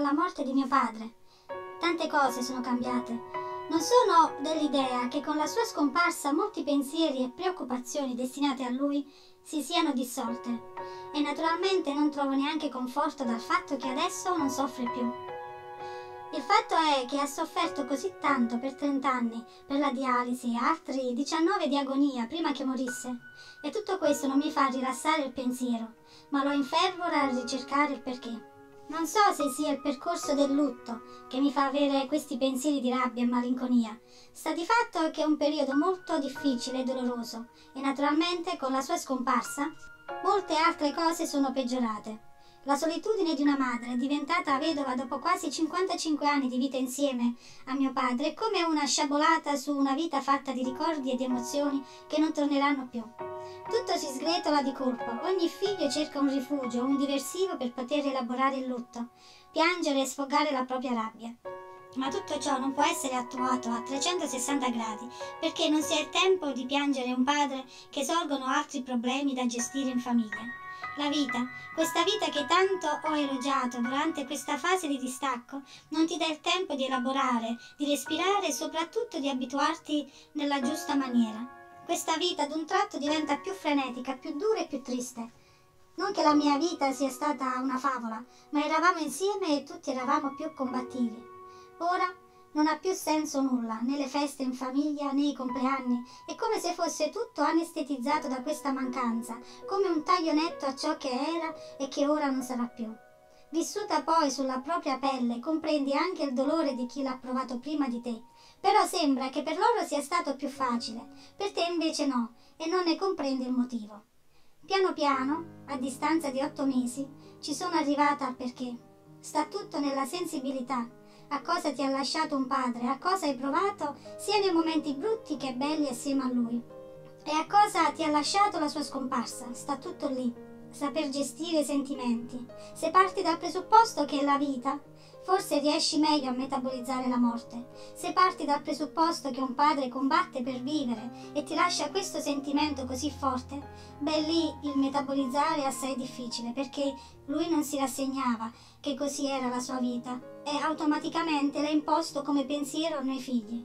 la morte di mio padre. Tante cose sono cambiate. Non sono dell'idea che con la sua scomparsa molti pensieri e preoccupazioni destinate a lui si siano dissolte e naturalmente non trovo neanche conforto dal fatto che adesso non soffre più. Il fatto è che ha sofferto così tanto per 30 anni per la dialisi e altri 19 di agonia prima che morisse e tutto questo non mi fa rilassare il pensiero, ma lo infervora a ricercare il perché. Non so se sia il percorso del lutto che mi fa avere questi pensieri di rabbia e malinconia. Sta di fatto che è un periodo molto difficile e doloroso e naturalmente con la sua scomparsa molte altre cose sono peggiorate. La solitudine di una madre, diventata vedova dopo quasi 55 anni di vita insieme a mio padre, è come una sciabolata su una vita fatta di ricordi e di emozioni che non torneranno più. Tutto si sgretola di colpo, ogni figlio cerca un rifugio, un diversivo per poter elaborare il lutto, piangere e sfogare la propria rabbia. Ma tutto ciò non può essere attuato a 360 gradi, perché non si ha il tempo di piangere un padre che sorgono altri problemi da gestire in famiglia. La vita, questa vita che tanto ho elogiato durante questa fase di distacco, non ti dà il tempo di elaborare, di respirare e soprattutto di abituarti nella giusta maniera. Questa vita ad un tratto diventa più frenetica, più dura e più triste. Non che la mia vita sia stata una favola, ma eravamo insieme e tutti eravamo più combattivi. Ora non ha più senso nulla, né le feste in famiglia né i compleanni, è come se fosse tutto anestetizzato da questa mancanza, come un taglio netto a ciò che era e che ora non sarà più. Vissuta poi sulla propria pelle, comprendi anche il dolore di chi l'ha provato prima di te, però sembra che per loro sia stato più facile, per te invece no, e non ne comprendi il motivo. Piano piano, a distanza di otto mesi, ci sono arrivata al perché. Sta tutto nella sensibilità a cosa ti ha lasciato un padre, a cosa hai provato sia nei momenti brutti che belli assieme a lui. E a cosa ti ha lasciato la sua scomparsa, sta tutto lì. Saper gestire i sentimenti. Se parti dal presupposto che la vita, forse riesci meglio a metabolizzare la morte. Se parti dal presupposto che un padre combatte per vivere e ti lascia questo sentimento così forte, beh lì il metabolizzare è assai difficile perché lui non si rassegnava che così era la sua vita e automaticamente l'ha imposto come pensiero a noi figli.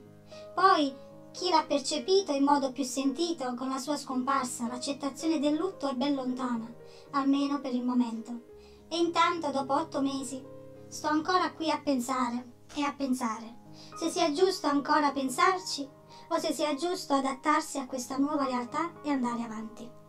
Poi chi l'ha percepito in modo più sentito con la sua scomparsa, l'accettazione del lutto è ben lontana, almeno per il momento. E intanto, dopo otto mesi, sto ancora qui a pensare e a pensare se sia giusto ancora pensarci o se sia giusto adattarsi a questa nuova realtà e andare avanti.